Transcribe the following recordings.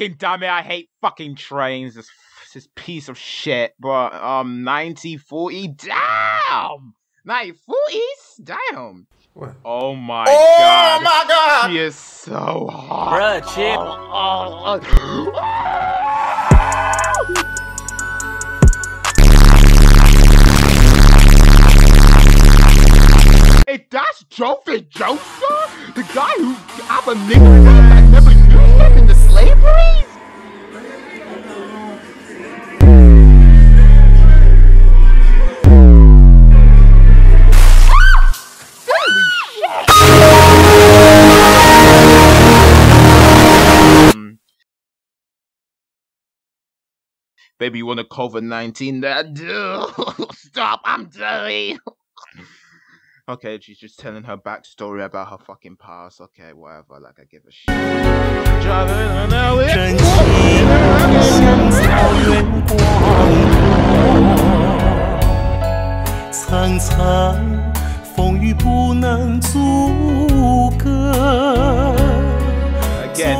fucking damn it! I hate fucking trains. This this piece of shit. But um, 1940. Damn. 1940s. Damn. What? Oh my Oh god. my god! She is so hot. Bruh, chill. Oh, oh, oh. If that's Jovi Joseph, the guy who I'm a nigga that never used him in the slavery? Baby, you want a COVID 19 that? Stop, I'm dirty. Okay, she's just telling her backstory about her fucking past. Okay, whatever. Like, I give a shit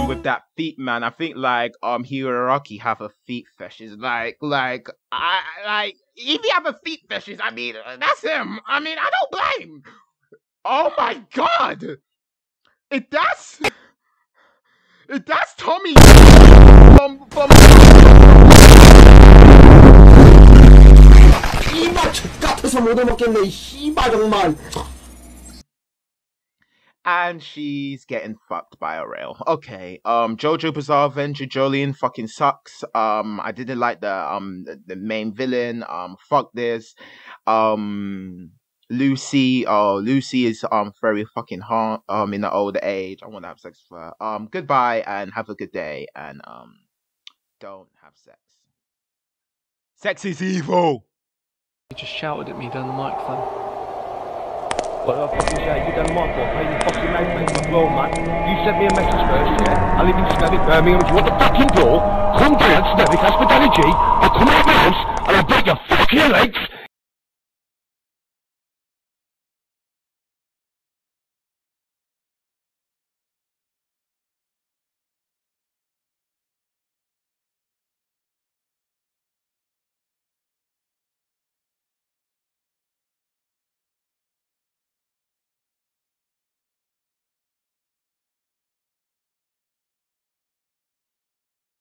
with that feet, man, I think like um Hiraraki have a feet fetish. Like, like I like if you have a feet fetish, I mean that's him. I mean I don't blame. Oh my god, if that's if that's Tommy from from. 씨발 같아서 못 얻었겠네 씨발 정말 and she's getting fucked by a rail. Okay. Um Jojo Bizarre Adventure Jolien fucking sucks. Um I didn't like the um the, the main villain. Um fuck this. Um Lucy, oh Lucy is um very fucking hot um in the older age. I want to have sex with her. Um goodbye and have a good day and um don't have sex. Sex is evil. He just shouted at me down the microphone. What did I uh, fucking say? You done my fault, pay your fucking mate, mate. Fuck well, mate. You sent me a message first, yeah? I live in Smelly, Birmingham. If you want the fucking door? Come down, Smelly, Hospitality. I'll come out of my house and I'll break your fucking legs